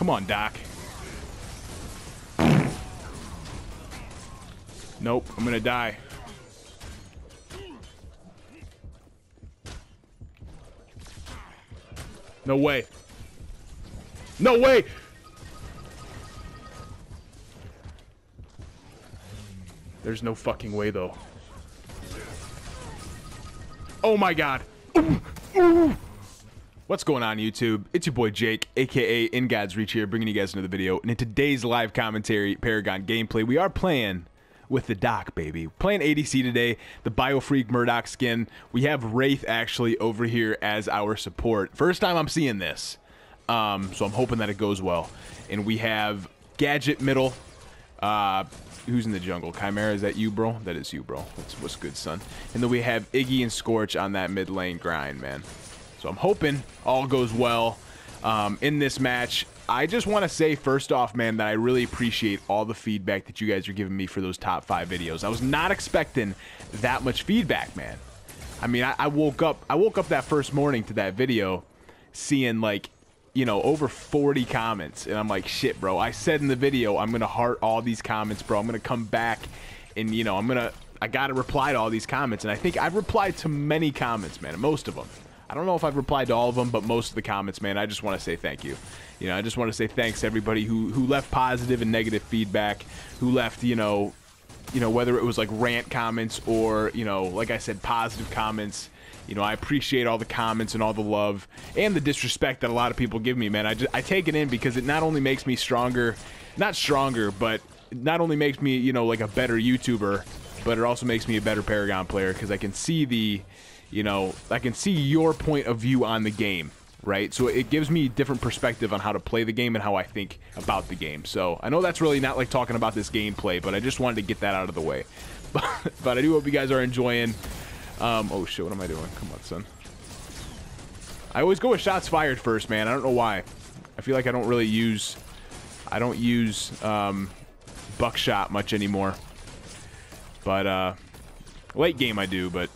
Come on, Doc. Nope, I'm gonna die. No way. No way! There's no fucking way, though. Oh my god. Ooh, ooh. What's going on, YouTube? It's your boy Jake, aka In God's Reach here, bringing you guys another video. And in today's live commentary Paragon gameplay, we are playing with the Doc, baby. Playing ADC today, the Biofreak Murdock skin. We have Wraith actually over here as our support. First time I'm seeing this, um, so I'm hoping that it goes well. And we have Gadget middle. Uh, who's in the jungle? Khaimera, is that you, bro? That is you, bro. That's what's good, son. And then we have Iggy and Scorch on that mid lane grind, man. So I'm hoping all goes well um, in this match. I just want to say first off, man, that I really appreciate all the feedback that you guys are giving me for those top five videos. I was not expecting that much feedback, man. I mean, I, I woke up, I woke up that first morning to that video, seeing like, you know, over 40 comments, and I'm like, shit, bro. I said in the video, I'm gonna heart all these comments, bro. I'm gonna come back, and you know, I'm gonna, I gotta reply to all these comments, and I think I've replied to many comments, man, most of them. I don't know if I've replied to all of them, but most of the comments, man, I just want to say thank you. You know, I just want to say thanks to everybody who who left positive and negative feedback, who left, you know, you know, whether it was like rant comments or, you know, like I said, positive comments. You know, I appreciate all the comments and all the love and the disrespect that a lot of people give me, man. I just I take it in because it not only makes me stronger, not stronger, but not only makes me, you know, like a better YouTuber, but it also makes me a better Paragon player because I can see the you know, I can see your point of view on the game, right? So it gives me a different perspective on how to play the game and how I think about the game. So I know that's really not like talking about this gameplay, but I just wanted to get that out of the way. But, I do hope you guys are enjoying. Um, oh shit, what am I doing? Come on, son. I always go with shots fired first, man. I don't know why. I feel like I don't really use, I don't use um, buckshot much anymore. But uh, late game I do, but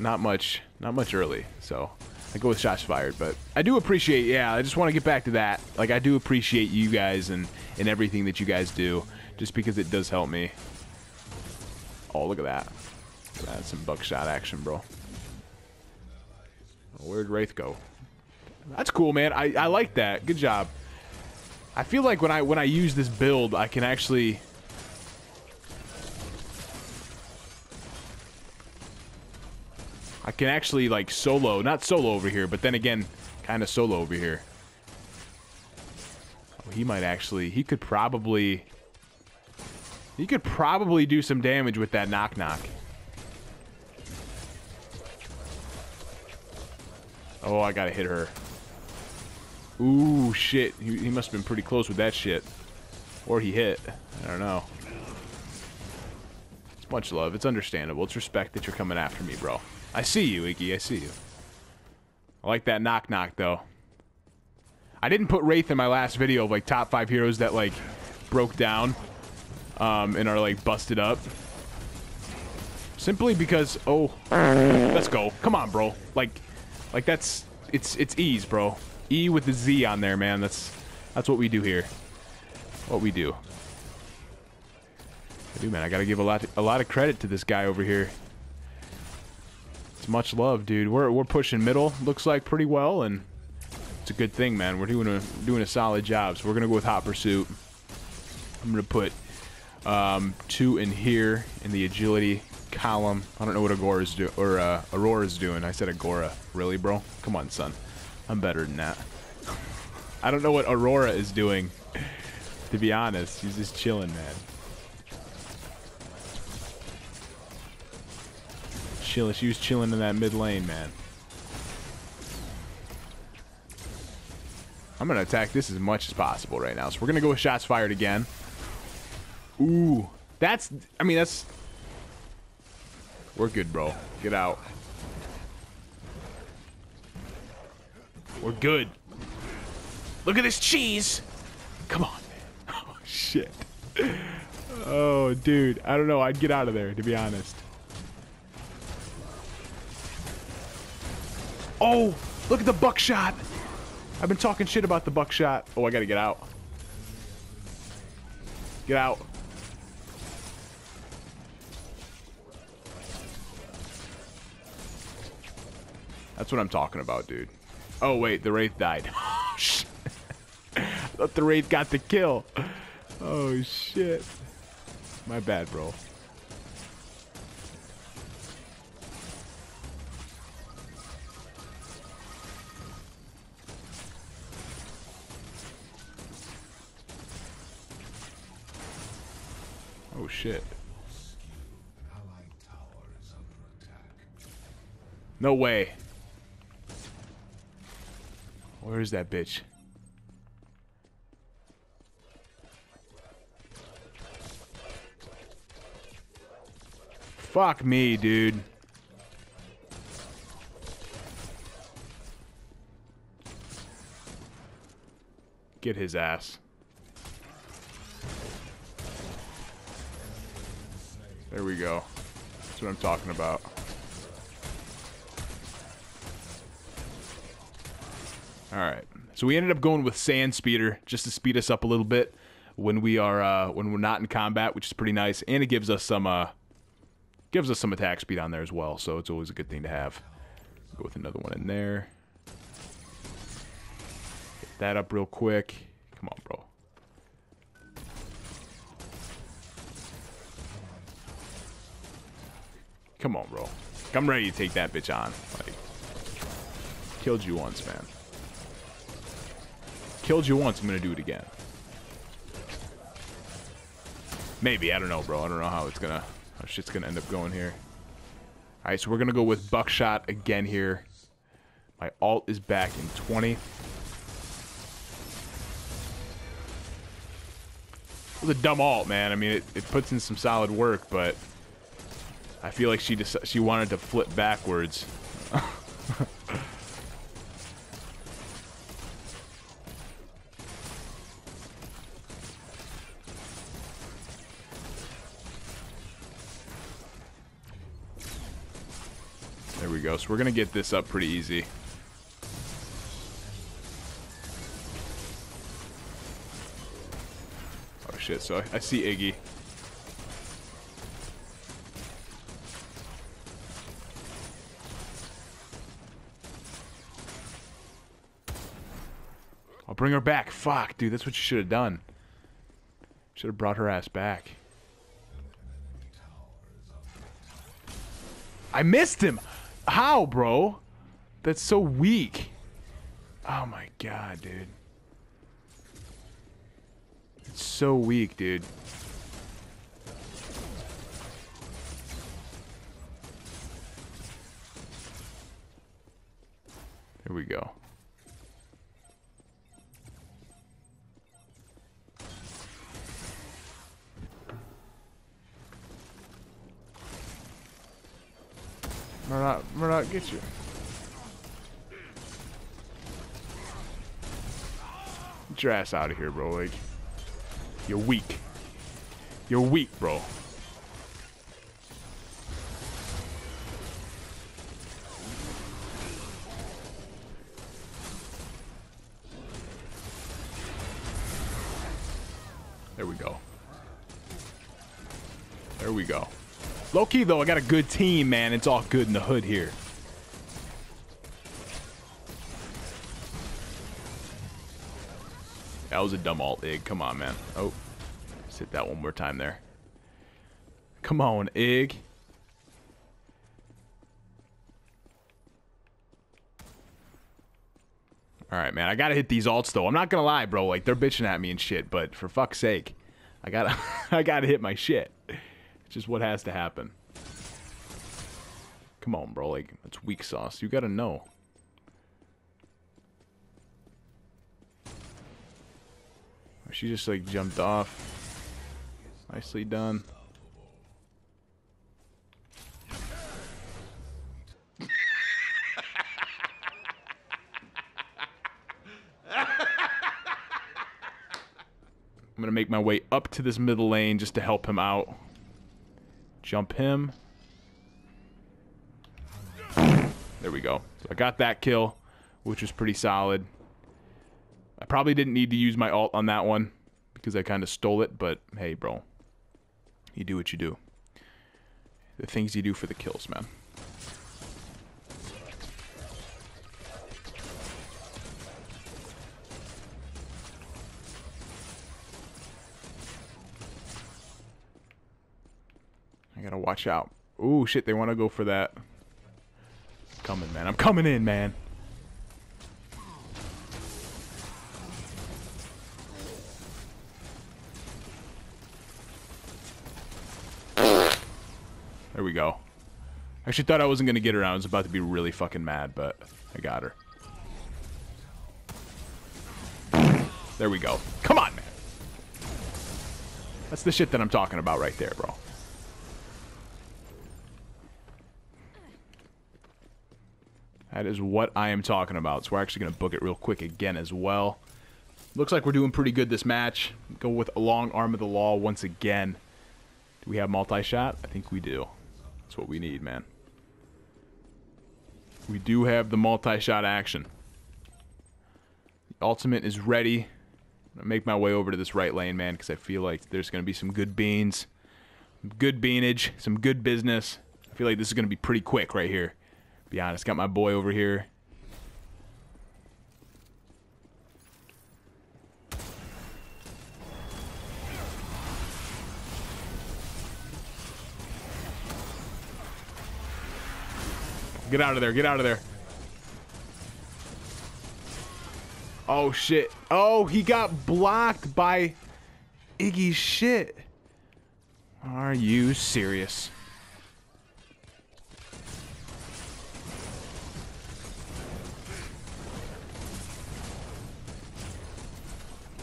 not much, not much early. So I go with shots fired, but I do appreciate. Yeah, I just want to get back to that. Like I do appreciate you guys and and everything that you guys do, just because it does help me. Oh, look at that. That's some buckshot action, bro. Oh, where'd Wraith go? That's cool, man. I, I like that. Good job. I feel like when I when I use this build, I can actually can actually like solo, not solo over here, but then again, kind of solo over here. Oh, he might actually, he could probably, he could probably do some damage with that knock knock. Oh, I gotta hit her. Ooh, shit. He, he must have been pretty close with that shit. Or he hit. I don't know. It's much love. It's understandable. It's respect that you're coming after me, bro. I see you, Iggy. I see you. I like that knock knock, though. I didn't put Wraith in my last video of, like, top five heroes that, like, broke down um, and are, like, busted up. Simply because, oh, let's go. Come on, bro. Like, like that's, it's, it's E's, bro. E with the Z on there, man. That's, that's what we do here. What we do. I do, man. I gotta give a lot, a lot of credit to this guy over here. It's much love, dude. We're we're pushing middle. Looks like pretty well, and it's a good thing, man. We're doing a doing a solid job. So we're gonna go with hot pursuit. I'm gonna put um, two in here in the agility column. I don't know what Agora is doing or uh, Aurora is doing. I said Agora. Really, bro? Come on, son. I'm better than that. I don't know what Aurora is doing. To be honest, he's just chilling, man. Chilling. She was chilling in that mid lane, man. I'm going to attack this as much as possible right now. So we're going to go with shots fired again. Ooh. That's, I mean, that's... We're good, bro. Get out. We're good. Look at this cheese. Come on, man. Oh, shit. Oh, dude. I don't know. I'd get out of there, to be honest. Oh, look at the buckshot. I've been talking shit about the buckshot. Oh, I gotta get out. Get out. That's what I'm talking about, dude. Oh, wait, the Wraith died. I thought the Wraith got the kill. Oh, shit. My bad, bro. Shit. No way. Where is that bitch? Fuck me, dude. Get his ass. There we go. That's what I'm talking about. Alright. So we ended up going with Sand Speeder just to speed us up a little bit when we are uh, when we're not in combat, which is pretty nice, and it gives us some uh, gives us some attack speed on there as well. So it's always a good thing to have. Go with another one in there. Get that up real quick. Come on, bro. Come on, bro. I'm ready to take that bitch on. Like, killed you once, man. Killed you once, I'm gonna do it again. Maybe, I don't know, bro. I don't know how it's gonna, how shit's gonna end up going here. Alright, so we're gonna go with Buckshot again here. My alt is back in 20. It was a dumb alt, man. I mean, it, it puts in some solid work, but I feel like she just she wanted to flip backwards. there we go. So we're gonna get this up pretty easy. Oh shit! So I, I see Iggy. Bring her back. Fuck, dude, that's what you should have done. Should have brought her ass back. I missed him. How, bro? That's so weak. Oh my god, dude. It's so weak, dude. Here we go. Murdock, Murdock, get you. Get your ass out of here, bro. Like, you're weak. You're weak, bro. Low key though, I got a good team, man. It's all good in the hood here. That was a dumb alt Ig. Come on, man. Oh. Let's hit that one more time there. Come on, Ig. Alright, man. I gotta hit these alts, though. I'm not gonna lie, bro. Like, they're bitching at me and shit, but for fuck's sake. I gotta, I gotta hit my shit. It's just what has to happen. Come on, bro. Like, that's weak sauce. You gotta know. She just, like, jumped off. Nicely done. I'm gonna make my way up to this middle lane just to help him out. Jump him. There we go. So I got that kill, which was pretty solid. I probably didn't need to use my alt on that one because I kind of stole it, but hey, bro. You do what you do. The things you do for the kills, man. I gotta watch out. Ooh, shit, they want to go for that. Coming, man. I'm coming in, man. There we go. I actually thought I wasn't going to get her. I was about to be really fucking mad, but I got her. There we go. Come on, man. That's the shit that I'm talking about right there, bro. That is what I am talking about. So we're actually going to book it real quick again as well. Looks like we're doing pretty good this match. Go with a long arm of the law once again. Do we have multi-shot? I think we do. That's what we need, man. We do have the multi-shot action. The ultimate is ready. To make my way over to this right lane, man, because I feel like there's going to be some good beans. Good beanage. Some good business. I feel like this is going to be pretty quick right here. Be honest. Got my boy over here. Get out of there. Get out of there. Oh, shit. Oh, he got blocked by Iggy's shit. Are you serious?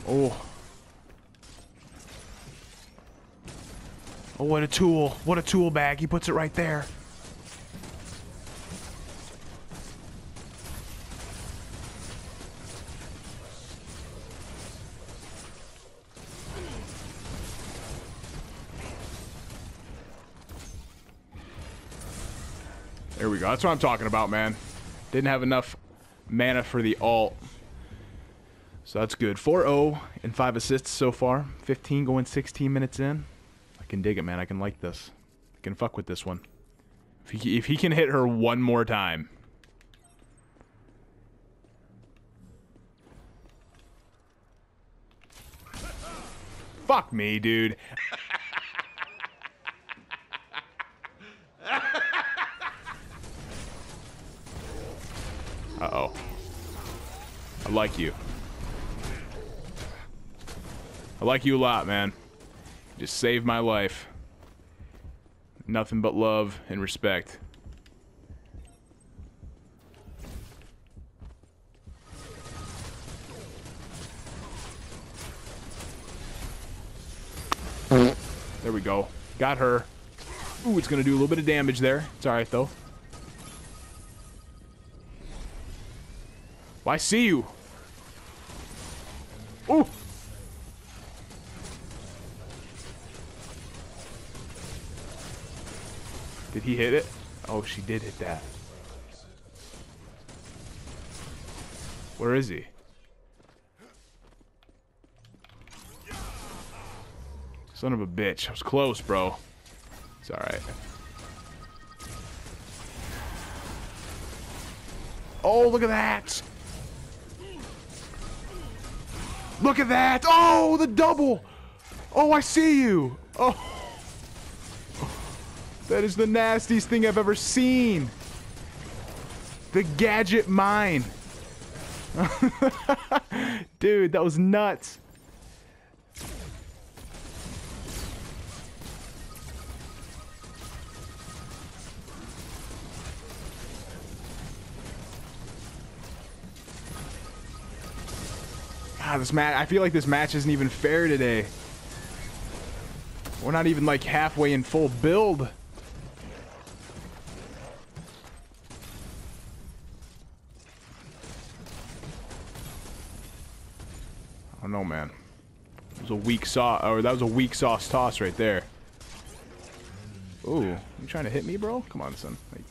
Oh. Oh, what a tool. What a tool bag. He puts it right there. There we go. That's what I'm talking about, man. Didn't have enough mana for the alt. So that's good. 4-0 and 5 assists so far. 15 going 16 minutes in. I can dig it, man. I can like this. I can fuck with this one. If he, if he can hit her one more time. Fuck me, dude. Uh-oh. I like you. I like you a lot, man. You just saved my life. Nothing but love and respect. There we go. Got her. Ooh, it's going to do a little bit of damage there. It's alright, though. Well, I see you. Ooh. Did he hit it? Oh, she did hit that. Where is he? Son of a bitch. I was close, bro. It's alright. Oh, look at that! Look at that! Oh, the double! Oh, I see you! Oh. That is the nastiest thing I've ever seen. The gadget mine. Dude, that was nuts. God, this match. I feel like this match isn't even fair today. We're not even like halfway in full build. I don't know, man. It was a weak sauce, or that was a weak sauce toss right there. Ooh, you trying to hit me, bro? Come on, son. Like,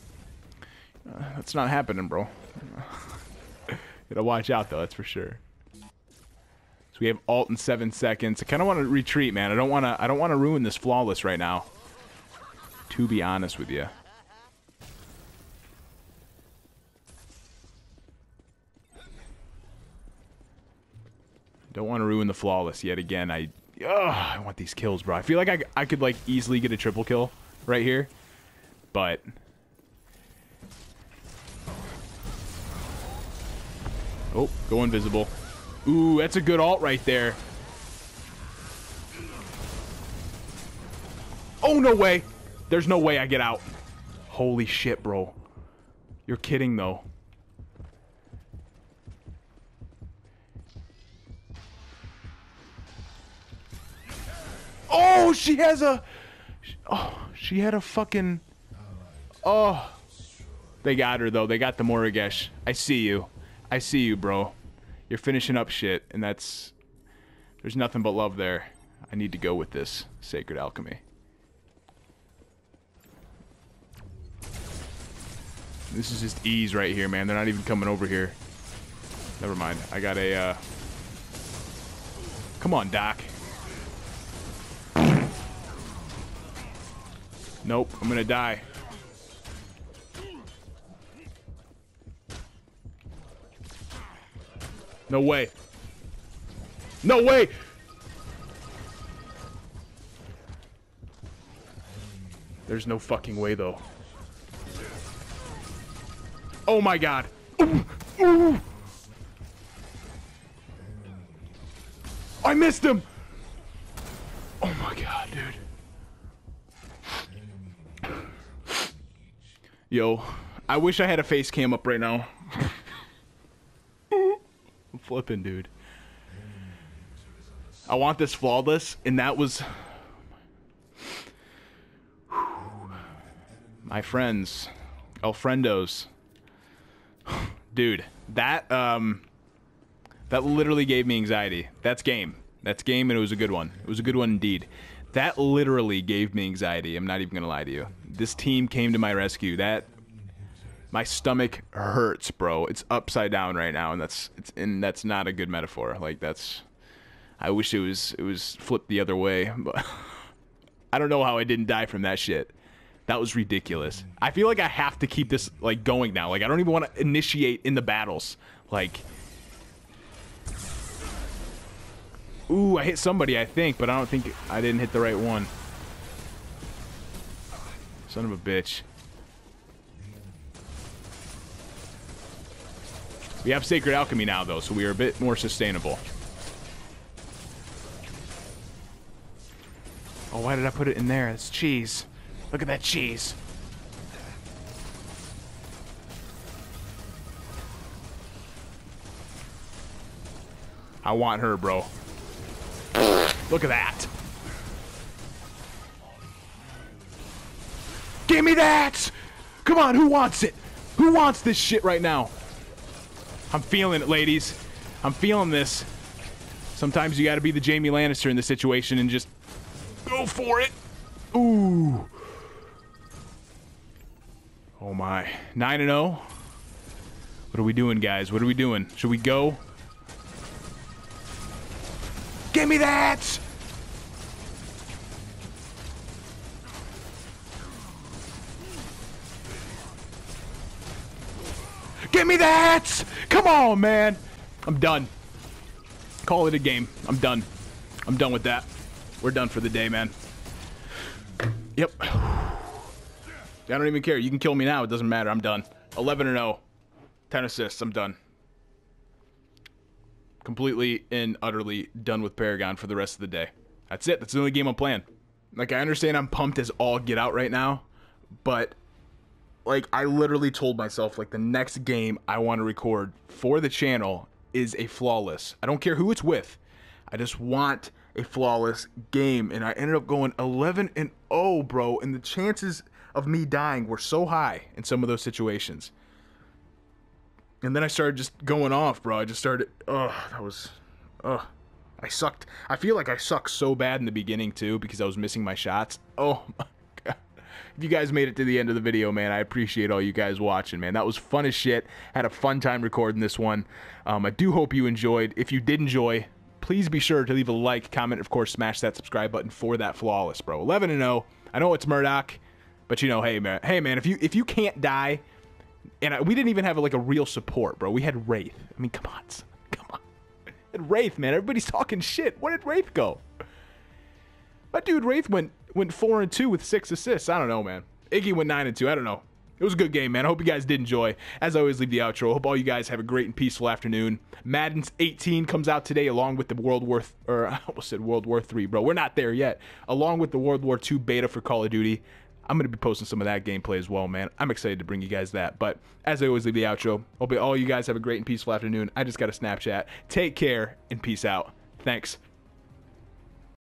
uh, that's not happening, bro. Gotta watch out, though. That's for sure. So we have alt in seven seconds. I kind of want to retreat, man. I don't want to. I don't want to ruin this flawless right now. To be honest with you. Don't want to ruin the flawless yet again. I, ugh, I want these kills, bro. I feel like I, I could like easily get a triple kill right here, but oh, go invisible. Ooh, that's a good alt right there. Oh no way! There's no way I get out. Holy shit, bro. You're kidding though. Oh, she has a. Oh, she had a fucking. Oh. They got her, though. They got the Morigesh. I see you. I see you, bro. You're finishing up shit, and that's. There's nothing but love there. I need to go with this Sacred Alchemy. This is just ease right here, man. They're not even coming over here. Never mind. I got a, uh... Come on, Doc. Nope, I'm gonna die. No way. No way! There's no fucking way, though. Oh my god. Ooh, ooh. I missed him! Oh my god, dude. Yo, I wish I had a face cam up right now. I'm flipping, dude. I want this flawless, and that was... My friends. El friendos. Dude, that, um... That literally gave me anxiety. That's game. That's game, and it was a good one. It was a good one indeed. That literally gave me anxiety. I'm not even gonna lie to you. This team came to my rescue. That my stomach hurts, bro. It's upside down right now, and that's it's and that's not a good metaphor. Like that's I wish it was it was flipped the other way, but I don't know how I didn't die from that shit. That was ridiculous. I feel like I have to keep this like going now. Like I don't even want to initiate in the battles. Like Ooh, I hit somebody, I think, but I don't think I didn't hit the right one. Son of a bitch. We have Sacred Alchemy now, though, so we are a bit more sustainable. Oh, why did I put it in there? It's cheese. Look at that cheese. I want her, bro. Look at that. Give me that! Come on, who wants it? Who wants this shit right now? I'm feeling it, ladies. I'm feeling this. Sometimes you gotta be the Jaime Lannister in the situation and just go for it. Ooh. Oh my. 9 and 0. What are we doing, guys? What are we doing? Should we go? Give me that! Give me that! Come on, man. I'm done. Call it a game. I'm done. I'm done with that. We're done for the day, man. Yep. I don't even care. You can kill me now. It doesn't matter. I'm done. 11 and 0. 10 assists. I'm done. Completely and utterly done with Paragon for the rest of the day. That's it. That's the only game I'm playing. Like, I understand I'm pumped as all get out right now, but like I literally told myself like the next game I want to record for the channel is a flawless. I don't care who it's with. I just want a flawless game and I ended up going 11 and 0, bro, and the chances of me dying were so high in some of those situations. And then I started just going off, bro. I just started ugh, that was ugh. I sucked. I feel like I sucked so bad in the beginning too because I was missing my shots. Oh if you guys made it to the end of the video, man, I appreciate all you guys watching, man. That was fun as shit. Had a fun time recording this one. Um, I do hope you enjoyed. If you did enjoy, please be sure to leave a like, comment, of course, smash that subscribe button for that flawless, bro. 11 and 0. I know it's Murdock, but you know, hey man, hey man, if you if you can't die, and I, we didn't even have like a real support, bro. We had Wraith. I mean, come on, come on. And Wraith, man, everybody's talking shit. Where did Wraith go? My dude Wraith went went four and two with six assists. I don't know, man. Iggy went nine and two. I don't know. It was a good game, man. I hope you guys did enjoy. As always leave the outro. I hope all you guys have a great and peaceful afternoon. Madden's 18 comes out today along with the World War or I almost said World War 3, bro. We're not there yet. Along with the World War 2 beta for Call of Duty. I'm going to be posting some of that gameplay as well, man. I'm excited to bring you guys that. But as I always leave the outro, hope all you guys have a great and peaceful afternoon. I just got a Snapchat. Take care and peace out. Thanks.